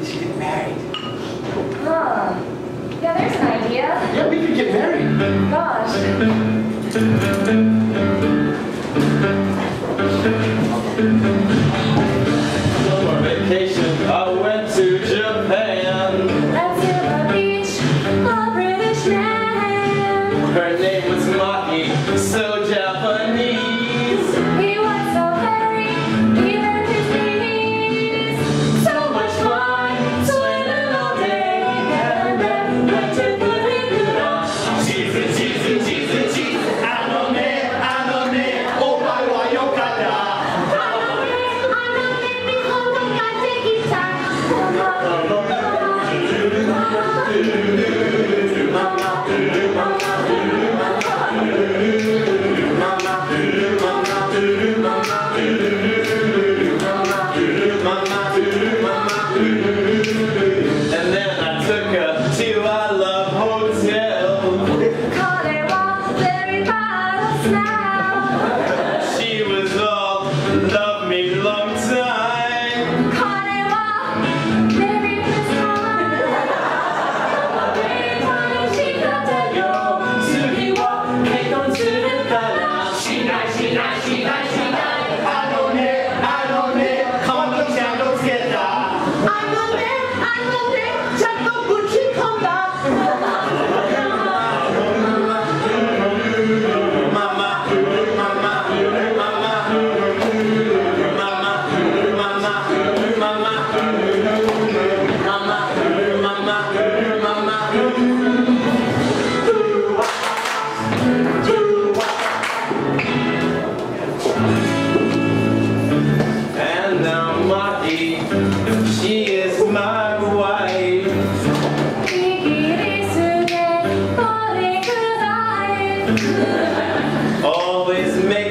we should get married. Huh. Yeah, there's an idea. Yeah, we could get married. Gosh. Love our vacation. should be and nothing shall Always make